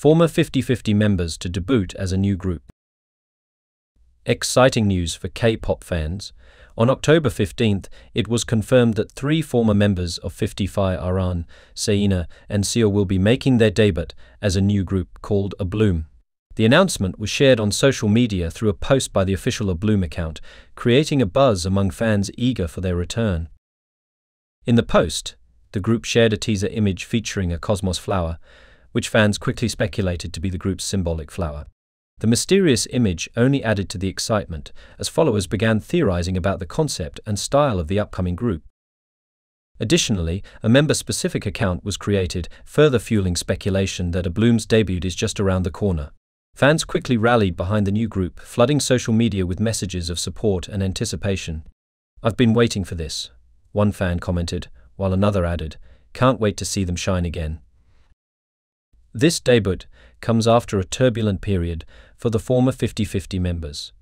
former 50-50 members to debut as a new group. Exciting news for K-pop fans. On October 15th, it was confirmed that three former members of 50-50 Aran, Saena, and Sio will be making their debut as a new group called A-Bloom. The announcement was shared on social media through a post by the official A-Bloom account, creating a buzz among fans eager for their return. In the post, the group shared a teaser image featuring a cosmos flower, which fans quickly speculated to be the group's symbolic flower. The mysterious image only added to the excitement as followers began theorizing about the concept and style of the upcoming group. Additionally, a member-specific account was created, further fueling speculation that A-Bloom's debut is just around the corner. Fans quickly rallied behind the new group, flooding social media with messages of support and anticipation. I've been waiting for this, one fan commented, while another added, can't wait to see them shine again. This debut comes after a turbulent period for the former 50-50 members.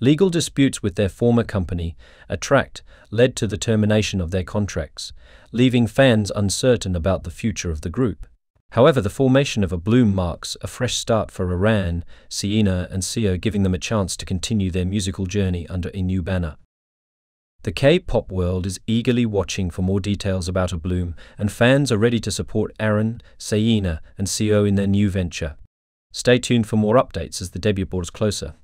Legal disputes with their former company, ATTRAKT, led to the termination of their contracts, leaving fans uncertain about the future of the group. However, the formation of A-Bloom marks a fresh start for Aran, Saena and Sio giving them a chance to continue their musical journey under a new banner. The K-pop world is eagerly watching for more details about A-Bloom, and fans are ready to support Aran, Saena, and Sio in their new venture. Stay tuned for more updates as the debut draws closer.